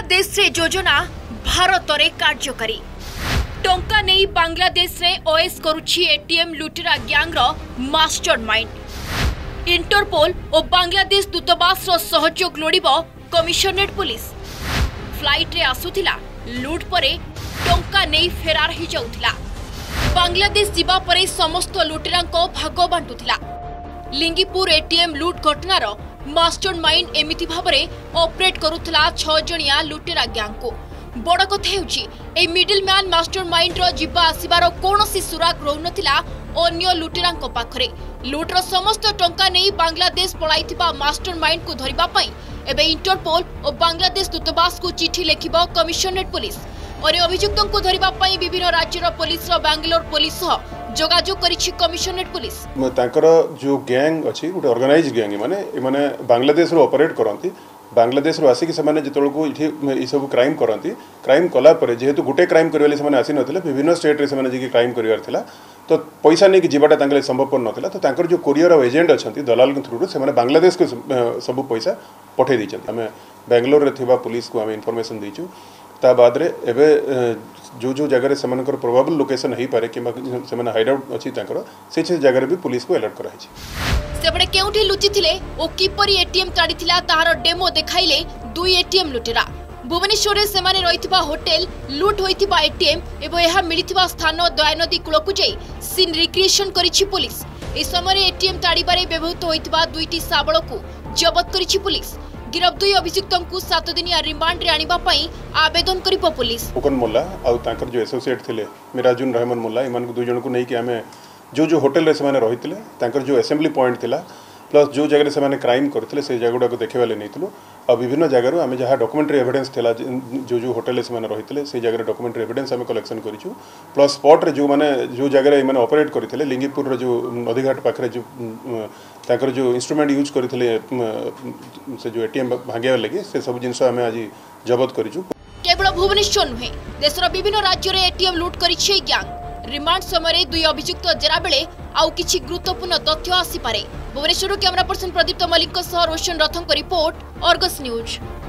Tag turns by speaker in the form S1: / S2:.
S1: বাংলাদেশে যোজনা ভারতরে কার্যকারী টঙ্কা নেই বাংলাদেশে ওএস করুছি এটিএম লুটেরা গ্যাংর মাস্টর মাইন্ড ইন্টরপোল ও বাংলাদেশ দূতাবাসর সহযোগ লোড়ব কমিশনরেট পুলিশ ফ্লাইট্রে আসুলা লুট পরে টঙ্কা নেই ফেরার হয়ে যাওয়া বাংলাদেশ যা পরে সমস্ত লুটেরা ভাগ বাটুলা লিঙ্গিপুর এটিএম লুট ঘটনার মাস্টর মাইন্ড এমিতি ভাবে অপরেট করুলা ছজনিয়া লুটেরা গ্যাংকু বড় কথা ହେଉଛି ଏହି ମିଡିଲ୍ ମ୍ୟାନ୍ ମାଷ୍ଟର ମାଇଣ୍ଡର ଯିବା ଆସିବାର କୌଣସି ସୁରାଗ ରହୁନଥିଲା ଅନ୍ୟ ଲୁଟେରାଙ୍କ ପାଖରେ ଲୁଟ୍ର ସମସ୍ତ ଟଙ୍କା ନେଇ ବାଂଲାଦେଶ ପଳାଇଥିବା ମାଷ୍ଟର ମାଇଣ୍ଡକୁ ଧରିବା ପାଇଁ ଏବେ ଇଣ୍ଟରପୋଲ ଓ ବାଂଲାଦେଶ ଦୂତାବାସକୁ ଚିଠି ଲେଖିବ କମିଶନରେଟ୍ ପୋଲିସ ପରେ ଅଭିଯୁକ୍ତଙ୍କୁ ଧରିବା ପାଇଁ ବିଭିନ୍ନ ରାଜ୍ୟର ପୋଲିସର ବାଙ୍ଗାଲୋର ପୋଲିସ ସହ जोगाजोग करिछि कमिश्नरेट पुलिस
S2: तांकर जो गैंग अछि गुटे ऑर्गेनाइज गैंग माने ए माने बांग्लादेश रो ऑपरेट करंती बांग्लादेश रो आसी कि से माने जेतल को इथि ई सब क्राइम करंती क्राइम कला परे जेहेतु गुटे क्राइम करवेले से माने आसी नथिले विभिन्न स्टेट रे से माने जे कि क्राइम करिवार थिला तो पैसा नहीं कि जीवाटा तांकले संभवपन नथिला तो तांकर जो कोरियर और एजेंट अछंती दलाल के थ्रू से माने बांग्लादेश के सब पैसा पठे दिछंती हमें बेंगलोर रे थिबा पुलिस को हमें इन्फॉर्मेशन दिछु ତା ବାଦରେ ଏବେ ଯେଉଁ ଯେଉଁ ଜାଗାରେ ସେମାନଙ୍କର ପ୍ରୋବାବଲ୍ ଲୋକେସନ୍ ହୋଇପାରେ କିମ୍ବା ସେମାନେ ହାଇଡଆଉଟ୍ ଅଛି ତାଙ୍କର ସେ ସେ ଜାଗାରେ ବି ପୁଲିସକୁ ଆଲର୍ଟ କରାଯାଇଛି
S1: ସେପଟେ କେଉଁଠି ଲୁଚିଥିଲେ ଓ କିପରି ଏଟିଏମ୍ ତାଡ଼ିଥିଲା ତାହାର ଡେମୋ ଦେଖାଇଲେ ଦୁଇ ଏଟିଏମ୍ ଲୁଟେରା ଭୁବନେଶ୍ୱରରେ ସେମାନେ ରହିଥିବା ହୋଟେଲ ଲୁଟ୍ ହୋଇଥିବା ଏଟିଏମ୍ ଏବଂ ଏହା ମିଳିଥିବା ସ୍ଥାନ ଦୟାନଦୀ କୂଳକୁ ଯାଇ ସିନ୍ ରିକ୍ରିଏସନ୍ କରିଛି ପୋଲିସ ଏହି ସମୟରେ ଏଟିଏମ୍ ତାଡ଼ିବାରେ ବ୍ୟବହୃତ ହୋଇଥିବା ଦୁଇଟି ଶାବଳକୁ ଜବତ କରିଛି ପୋଲିସ गिरफ दुई अभियुक्त को सात दिन रिमांड आई आवेदन कर पुलिस
S2: फुकन मुल्ला जो एसोसिएट थे मिराजुन रहमन मुल्ला दुईज को लेकिन आम जो जो होटेल रही थे जो एसेम्बली पॉइंट थी प्लस जो जगह से मैंने क्राइम करते से जगह गुड़ाक देखे नहींलु आ विभिन्न जगार आम जहाँ डकुमेंटरी एविडेन्स जो जो होटेल से रही थे से जगह डकुमेंटरी एविडेन्स आम कलेक्शन कर प्लस स्पट्रे जो मैंने जो जगह ये अपरेट करते लिंगीपुर जो नदीघाट पाखे जो तरह जो इनमेंट यूज करते से जो एटीएम भांगे लगी से सब जिन आम आज जबत कर
S1: केवल भुवनेश्वर नुहे देशर विभिन्न राज्य में एटीएम लुट कर गैंग रिमांड समय दुई अभुक्त जेरा बेले ଆଉ କିଛି ଗୁରୁତ୍ୱପୂର୍ଣ୍ଣ ତଥ୍ୟ ଆସିପାରେ ଭୁବନେଶ୍ୱରରୁ କ୍ୟାମେରା ପର୍ସନ ପ୍ରଦୀପ୍ତ ମଲ୍ଲିକଙ୍କ ସହ ରୋଶନ ରଥଙ୍କ ରିପୋର୍ଟ ଅର୍ଗସ୍ ନ୍ୟୁଜ୍